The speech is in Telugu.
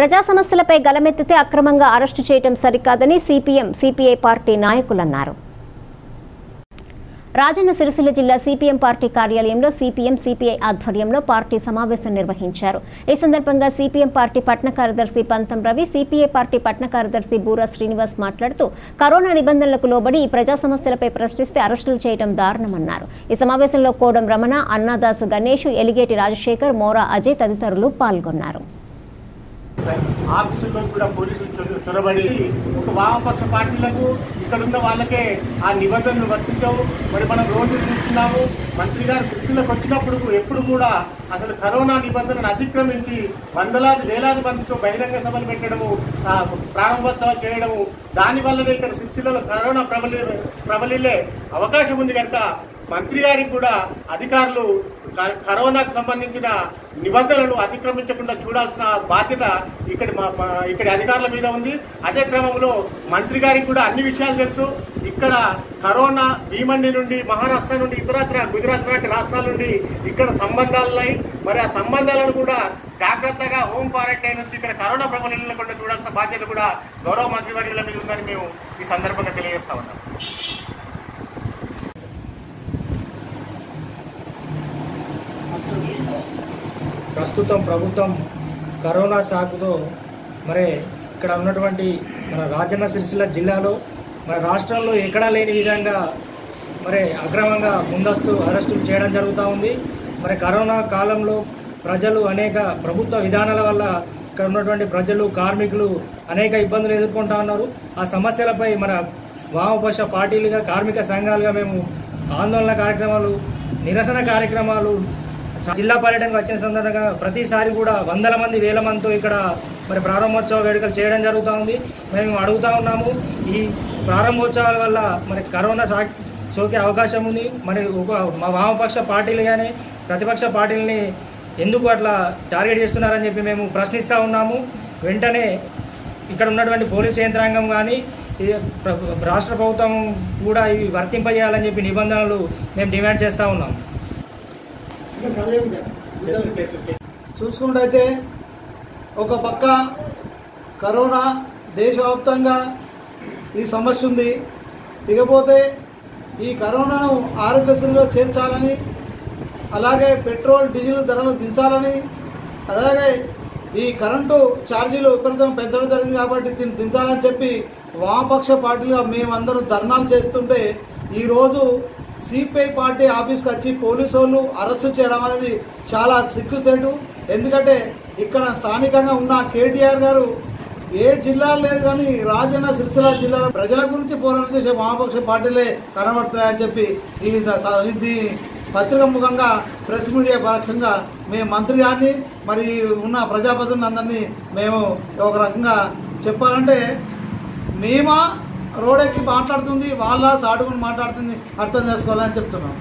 ప్రజా సమస్యలపై గలమెత్తితే అక్రమంగా అరెస్టు చేయడం సరికాదని సిపిఎం సిపిఐ పార్టీ నాయకులన్నారు. రాజన్న సిరిసిల్ల జిల్లా సిపిఎం పార్టీ కార్యాలయంలో సిపిఎం సిపిఐ ఆధ్వర్యంలో పార్టీ సమావేశం నిర్వహించారు. ఈ సందర్భంగా సిపిఎం పార్టీ పట్న కార్యదర్శి పంతం రవి సిపిఐ పార్టీ పట్న కార్యదర్శి బూరా శ్రీనివాస్ మాట్లాడుతూ కరోనా నిబంధనలకు లోబడి ఈ ప్రజా సమస్యలపై ప్రశ్నిస్తే అరెస్టులు చేయడం దారుణమన్నారు. ఈ సమావేశంలో కోడం రమణ అన్నాదాసు గణేష్ ఎలిగేటి రాజశేఖర్ మోరా అజయ్ తదితరులు పాల్గొన్నారు. ఆఫీసుల్లో కూడా పోలీసులు చొర- చొరబడి ఒక వామపక్ష పార్టీలకు ఇక్కడ ఉన్న వాళ్ళకే ఆ నిబంధనలు వర్తించవు. మరి మనం రోజు చూస్తున్నాము మంత్రి గారు సిరిసిల్లకు వచ్చినప్పుడు ఎప్పుడు కూడా అసలు కరోనా నిబంధనను అతిక్రమించి వందలాది వేలాది మందితో బహిరంగ సభలు పెట్టడము ఆ, ప్రారంభోత్సవాలు చేయడము దానివల్లనే ఇక్కడ సిరిసిల్లలో కరోనా ప్రబలి ప్రబలిలే అవకాశం ఉంది కనుక మంత్రి గారికి కూడా అధికారులు కరోనాకు సంబంధించిన నిబంధనలు అతిక్రమించకుండా చూడాల్సిన బాధ్యత ఇక్కడ మా- ఇక్కడి అధికారుల మీద ఉంది. అదే క్రమంలో మంత్రి గారికి కూడా అన్ని విషయాలు తెలుసు. ఇక్కడ కరోనా భీమండి నుండి మహారాష్ట్ర నుండి ఇతరత్ర గుజరాత్ లాంటి రాష్ట్రాల నుండి ఇక్కడ సంబంధాలున్నాయి మరి ఆ సంబంధాలను కూడా జాగ్రత్తగా హోమ్ క్వారంటైన్ నుంచి ఇక్కడ కరోనా ప్రబలిల్లకుండా చూడాల్సిన బాధ్యత కూడా గౌరవ మంత్రి వర్యుల మీద ఉందని మేము ఈ సందర్భంగా తెలియజేస్తా ఉన్నాం. ప్రస్తుతం ప్రభుత్వం కరోనా సాకుతో మరి ఇక్కడ ఉన్నటువంటి మన రాజన్న సిరిసిల్ల జిల్లాలో మన రాష్ట్రంలో ఎక్కడా లేని విధంగా మరి అక్రమంగా ముందస్తు అరెస్టులు చేయడం జరుగుతూ ఉంది. మరి కరోనా కాలంలో ప్రజలు అనేక ప్రభుత్వ విధానాల వల్ల ఇక్కడ ఉన్నటువంటి ప్రజలు కార్మికులు అనేక ఇబ్బందులు ఎదుర్కొంటా ఉన్నారు. ఆ సమస్యలపై మన వామపక్ష పార్టీలుగా కార్మిక సంఘాలుగా మేము ఆందోళన కార్యక్రమాలు నిరసన కార్యక్రమాలు జిల్లా పర్యటనకు వచ్చిన సందర్భంగా ప్రతిసారి కూడా వందల మంది వేల మందితో ఇక్కడ మరి ప్రారంభోత్సవ వేడుకలు చేయడం జరుగుతూ ఉంది మేము అడుగుతా ఉన్నాము ఈ ప్రారంభోత్సవాల వల్ల మరి కరోనా సా సోకే అవకాశం ఉంది. మరి ఒక మా వామపక్ష పార్టీలు కానీ ప్రతిపక్ష పార్టీలని ఎందుకు అట్లా టార్గెట్ చేస్తున్నారని చెప్పి మేము ప్రశ్నిస్తూ ఉన్నాము. వెంటనే ఇక్కడ ఉన్నటువంటి పోలీస్ యంత్రాంగం కానీ రాష్ట్ర ప్రభుత్వం కూడా ఇవి వర్తింపజేయాలని చెప్పి నిబంధనలు మేము డిమాండ్ చేస్తూ ఉన్నాం చూసుకుంటైతే ఒక పక్క కరోనా దేశవ్యాప్తంగా ఈ సమస్య ఉంది ఇకపోతే ఈ కరోనాను ఆరోగ్యశ్రీలో చేర్చాలని అలాగే పెట్రోల్ డీజిల్ ధరలు దించాలని అలాగే ఈ కరెంటు ఛార్జీలు విపరీతం పెంచడం జరిగింది కాబట్టి దీన్ని దించాలని చెప్పి వామపక్ష పార్టీగా మేమందరం ధర్నాలు చేస్తుంటే ఈరోజు సిపిఐ పార్టీ ఆఫీస్కి వచ్చి పోలీసు వాళ్ళు అరెస్టు చేయడం అనేది చాలా సిగ్గుసేటు ఎందుకంటే ఇక్కడ స్థానికంగా ఉన్న కేటీఆర్ గారు ఏ జిల్లా లేదు కానీ రాజన్న సిరిసిల్ల జిల్లాలో ప్రజల గురించి పోరాటం చేసే వామపక్ష పార్టీలే కనబడుతున్నాయని చెప్పి ఈ ద- పత్రిక ముఖంగా ప్రెస్ మీడియా పక్షంగా మేము మంత్రి గారిని మరి ఉన్న ప్రజాప్రతినిధులందరినీ మేము ఒక రకంగా చెప్పాలంటే మేమా రోడ్ ఎక్కి మాట్లాడుతుంది వాళ్ళ సాటుకుని మాట్లాడుతుంది అర్థం చేసుకోవాలని చెప్తున్నాం.